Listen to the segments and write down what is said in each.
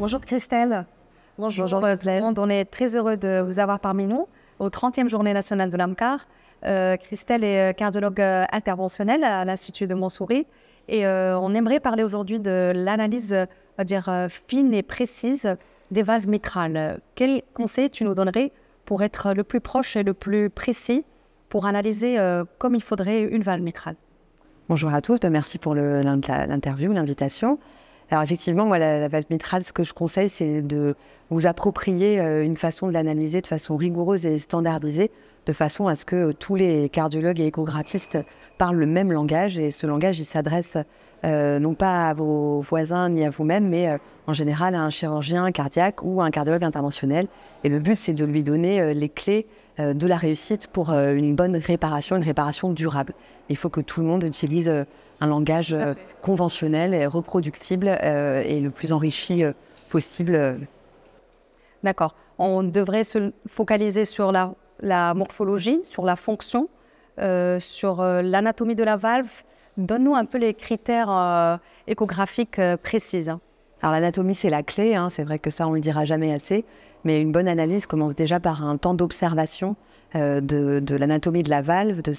Bonjour Christelle. Bonjour, Bonjour On est très heureux de vous avoir parmi nous au 30e journée nationale de l'AMCAR. Euh, Christelle est cardiologue interventionnelle à l'Institut de Montsouris et euh, on aimerait parler aujourd'hui de l'analyse, on dire, euh, fine et précise des valves mitrales. Quel conseil tu nous donnerais pour être le plus proche et le plus précis pour analyser comme il faudrait une valve mitrale? Bonjour à tous, ben, merci pour l'interview, l'invitation. Alors effectivement, moi, la, valve mitrale, ce que je conseille, c'est de vous approprier euh, une façon de l'analyser de façon rigoureuse et standardisée, de façon à ce que tous les cardiologues et échographistes parlent le même langage. Et ce langage, il s'adresse euh, non pas à vos voisins ni à vous-même, mais euh, en général à un chirurgien cardiaque ou à un cardiologue interventionnel. Et le but, c'est de lui donner les clés de la réussite pour une bonne réparation, une réparation durable. Il faut que tout le monde utilise un langage euh, conventionnel et reproductible euh, et le plus enrichi euh, possible. D'accord. On devrait se focaliser sur la, la morphologie, sur la fonction, sur l'anatomie de la valve. Donne-nous un peu les critères échographiques précis. Alors l'anatomie, c'est la clé, hein. c'est vrai que ça, on ne le dira jamais assez, mais une bonne analyse commence déjà par un temps d'observation de, de l'anatomie de la valve, de,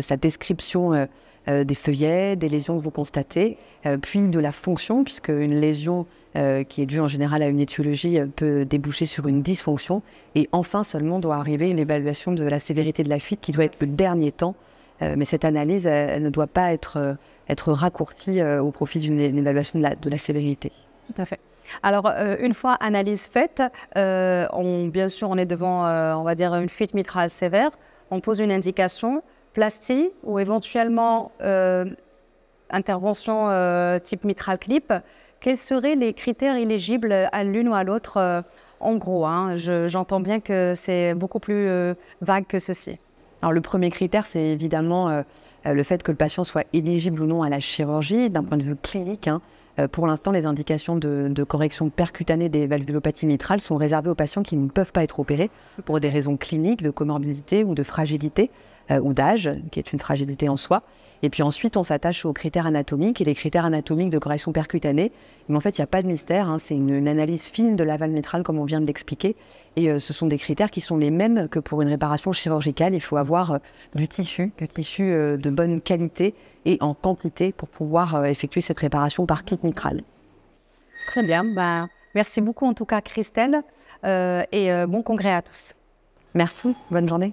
sa description euh, des feuillets, des lésions que vous constatez, euh, puis de la fonction, puisque une lésion euh, qui est due en général à une étiologie peut déboucher sur une dysfonction. Et enfin seulement doit arriver une évaluation de la sévérité de la fuite qui doit être le dernier temps. Mais cette analyse, elle, ne doit pas être, être raccourcie au profit d'une évaluation de la, sévérité. Tout à fait. Alors, une fois analyse faite, on, bien sûr, on est devant, on va dire, une fuite mitrale sévère. On pose une indication plastie ou éventuellement euh, intervention euh, type mitral clip, quels seraient les critères éligibles à l'une ou à l'autre euh, en gros hein? J'entends bien que c'est beaucoup plus vague que ceci. Alors le premier critère, c'est évidemment le fait que le patient soit éligible ou non à la chirurgie d'un point de vue clinique. Hein. Pour l'instant, les indications de, correction percutanée des valvulopathies mitrales sont réservées aux patients qui ne peuvent pas être opérés pour des raisons cliniques, de comorbidité ou de fragilité. Euh, ou d'âge, qui est une fragilité en soi. Et puis ensuite, on s'attache aux critères anatomiques et les critères anatomiques de correction percutanée. Mais en fait, il n'y a pas de mystère. Hein. c'est une, analyse fine de la valve mitrale, comme on vient de l'expliquer. Et euh, ce sont des critères qui sont les mêmes que pour une réparation chirurgicale. Il faut avoir euh, du tissu, du tissu de bonne qualité et en quantité pour pouvoir effectuer cette réparation par kit mitral. Très bien. Bah, merci beaucoup en tout cas, Christelle. et bon congrès à tous. Merci. Bonne journée.